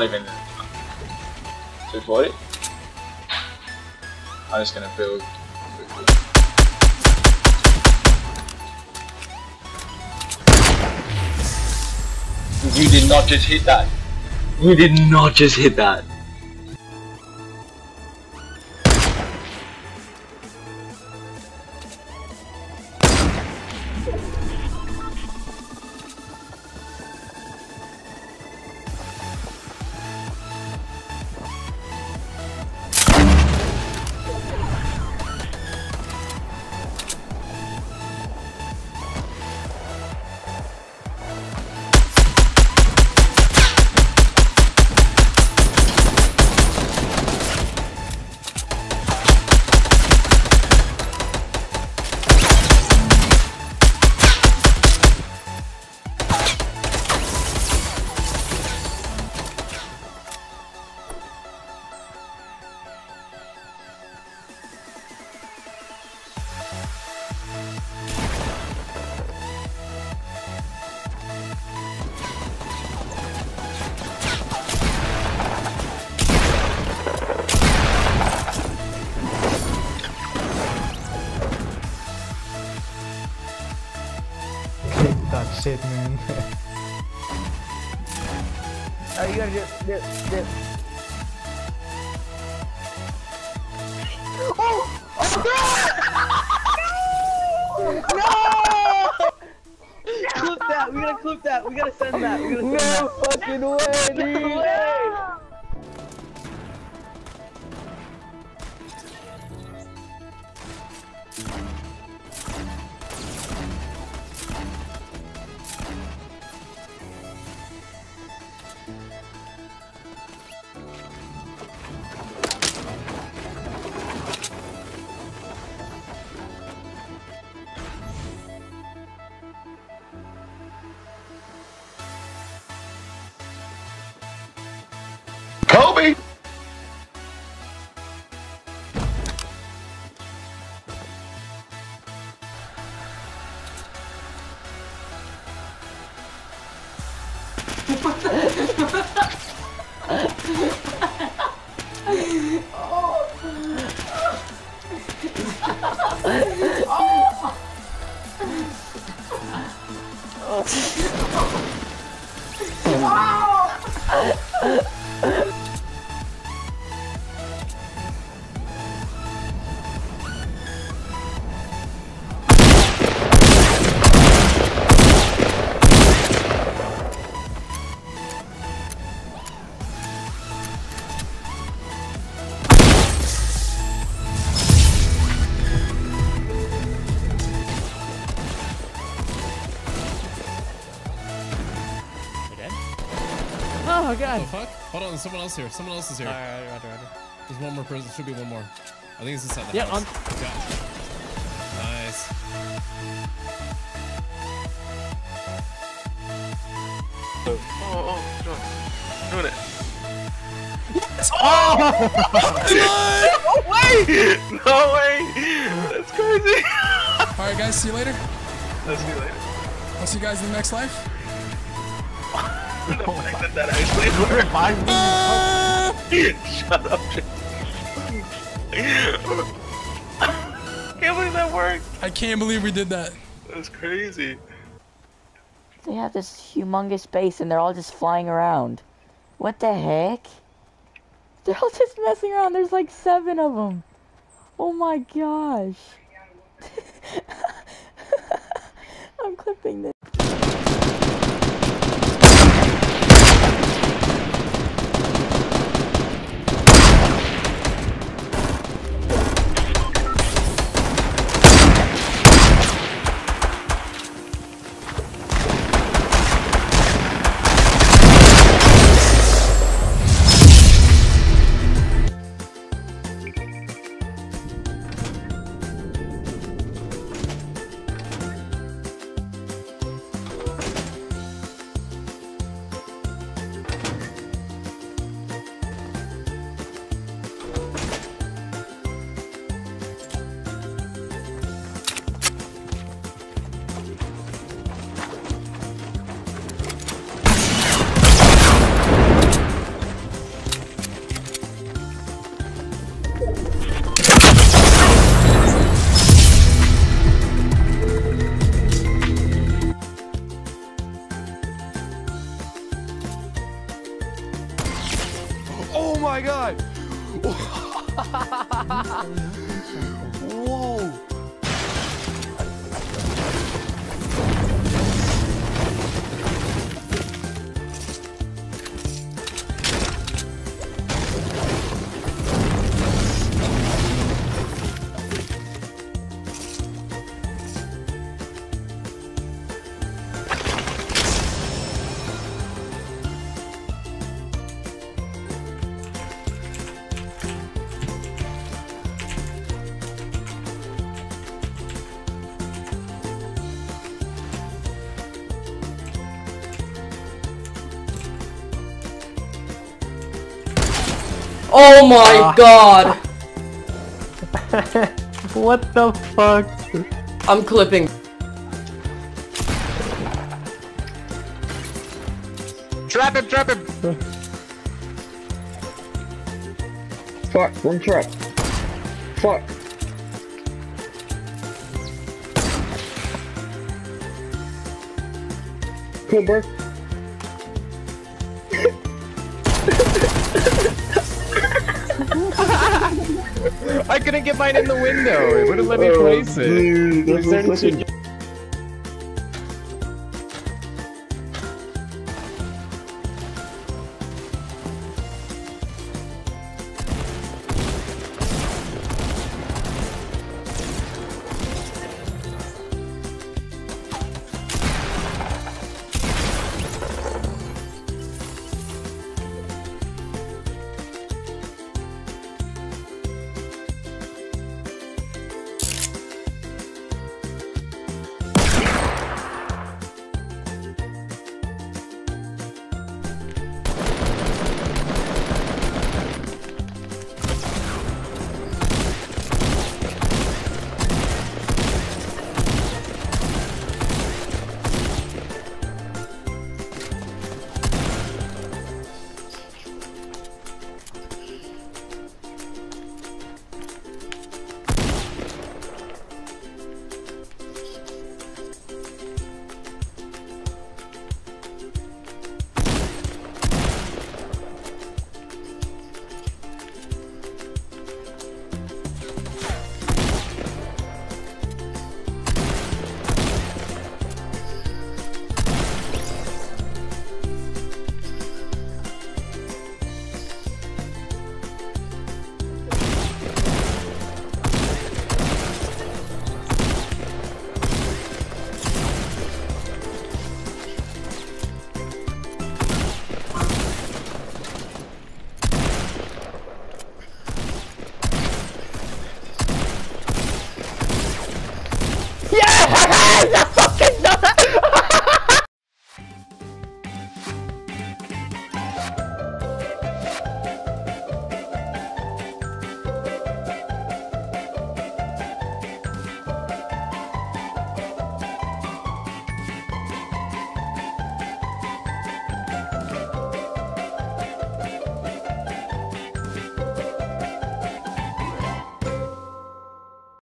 Even 240. I'm just gonna build. You did not just hit that. You did not just hit that. Shit, man. Oh, you gotta dip, dip, dip. Oh! Oh, no! clip that. We gotta clip that. We gotta send that. We gotta send no fucking way, dude. No way. Kobe! Oh god. What The fuck? Hold on, someone else here. Someone else is here. Alright, roger, roger. There's one more person. Should be one more. I think it's inside the Yeah, house. Yeah. Nice. Oh, oh, John. Doing it. Yes! Oh! no way! No way! That's crazy! Alright guys, see you later. I'll see you later. I'll see you guys in the next life. The fact that that actually worked. Shut up, Can't believe that worked. I can't believe we did that. That's crazy. They have this humongous base and they're all just flying around. What the heck? They're all just messing around. There's like seven of them. Oh my gosh. I'm clipping this. Oh my Ah. god! What the fuck? I'm clipping. Trap him, trap him! Fuck, one trap. Fuck. Come on, bro. I couldn't get mine in the window. It wouldn't let me place it. Dude,